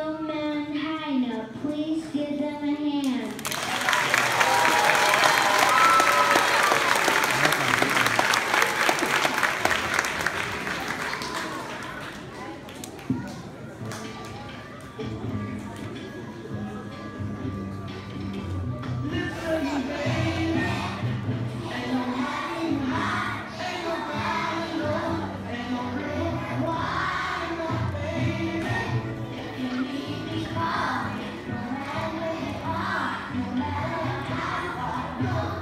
Gilman Heiner. Please give them a hand. Yeah.